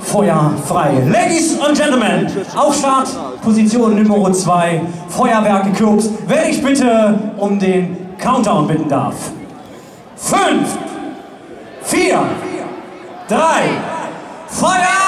Feuer frei. Ladies and Gentlemen, auf Start, Position Nummer 2, Feuerwerke Clubs, wenn ich bitte um den Countdown bitten darf. 5, 4, 3, Feuer!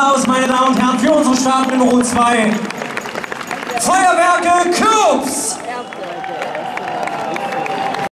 Applaus, meine Damen und Herren, für unsere Start Nummer 2. Feuerwerke Kürbs!